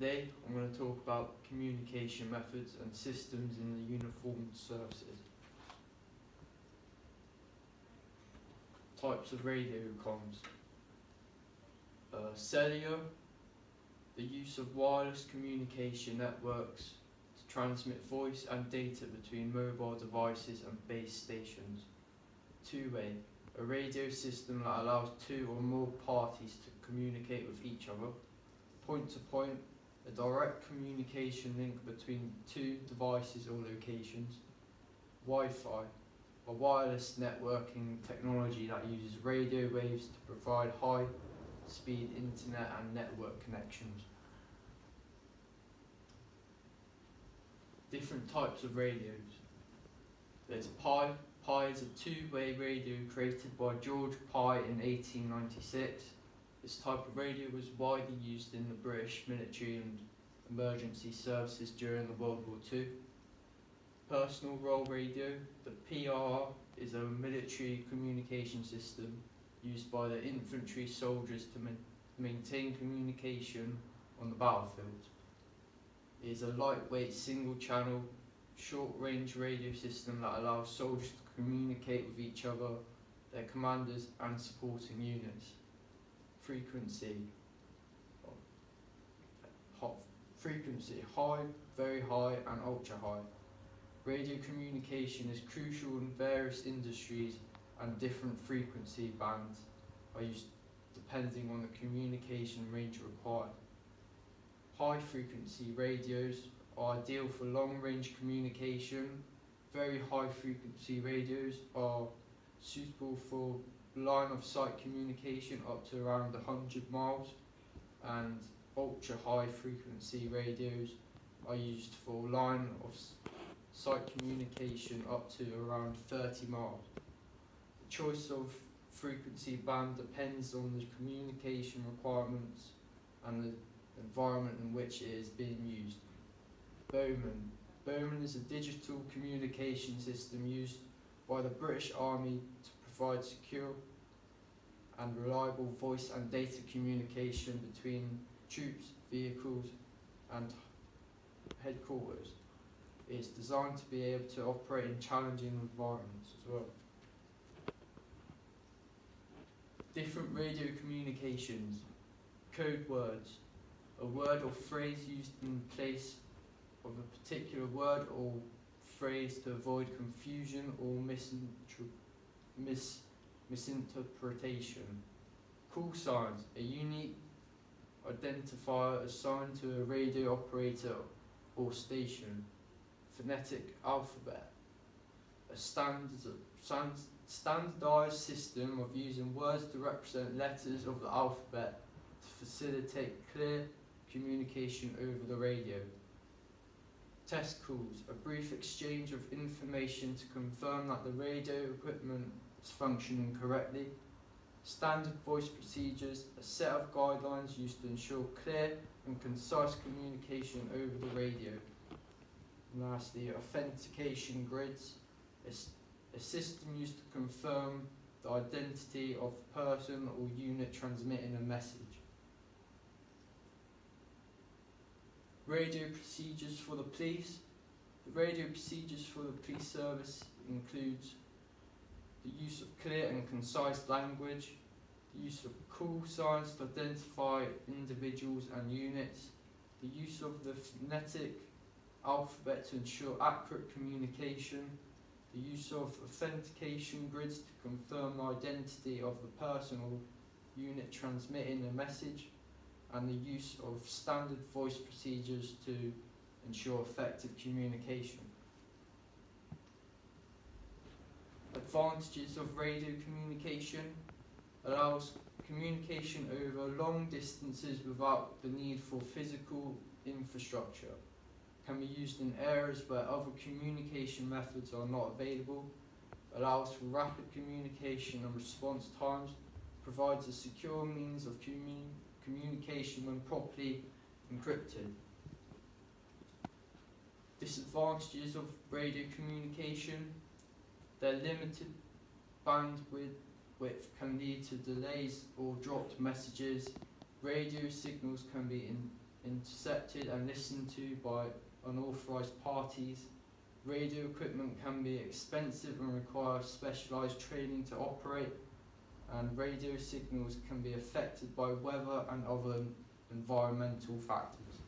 Today I'm going to talk about communication methods and systems in the uniformed services. Types of radio comms. Uh, cellular, the use of wireless communication networks to transmit voice and data between mobile devices and base stations. Two-way, a radio system that allows two or more parties to communicate with each other point-to-point, a direct communication link between two devices or locations. Wi-Fi, a wireless networking technology that uses radio waves to provide high-speed internet and network connections. Different types of radios. There's Pye. Pye is a two-way radio created by George Pye in 1896 this type of radio was widely used in the British military and emergency services during the World War II. Personal role radio, the PRR, is a military communication system used by the infantry soldiers to ma maintain communication on the battlefield. It is a lightweight single channel short range radio system that allows soldiers to communicate with each other, their commanders and supporting units frequency hot frequency high, very high and ultra high. Radio communication is crucial in various industries and different frequency bands are used depending on the communication range required. High frequency radios are ideal for long range communication. Very high frequency radios are suitable for line of sight communication up to around 100 miles and ultra high frequency radios are used for line of sight communication up to around 30 miles. The choice of frequency band depends on the communication requirements and the environment in which it is being used. Bowman. Bowman is a digital communication system used by the British Army to provide secure and reliable voice and data communication between troops, vehicles and headquarters. It is designed to be able to operate in challenging environments as well. Different radio communications, code words, a word or phrase used in place of a particular word or phrase to avoid confusion or mis misinterpretation. Call signs, a unique identifier assigned to a radio operator or station. Phonetic alphabet, a standard, standardized system of using words to represent letters of the alphabet to facilitate clear communication over the radio. Test calls, a brief exchange of information to confirm that the radio equipment is functioning correctly. Standard voice procedures, a set of guidelines used to ensure clear and concise communication over the radio. And lastly, authentication grids, a, a system used to confirm the identity of the person or unit transmitting a message. Radio procedures for the police. The radio procedures for the police service includes the use of clear and concise language, the use of call signs to identify individuals and units, the use of the phonetic alphabet to ensure accurate communication, the use of authentication grids to confirm identity of the person or unit transmitting a message, and the use of standard voice procedures to ensure effective communication. Advantages of radio communication allows communication over long distances without the need for physical infrastructure. Can be used in areas where other communication methods are not available. Allows for rapid communication and response times. Provides a secure means of commun communication when properly encrypted. Disadvantages of radio communication their limited bandwidth can lead to delays or dropped messages. Radio signals can be intercepted and listened to by unauthorized parties. Radio equipment can be expensive and require specialized training to operate, and radio signals can be affected by weather and other environmental factors.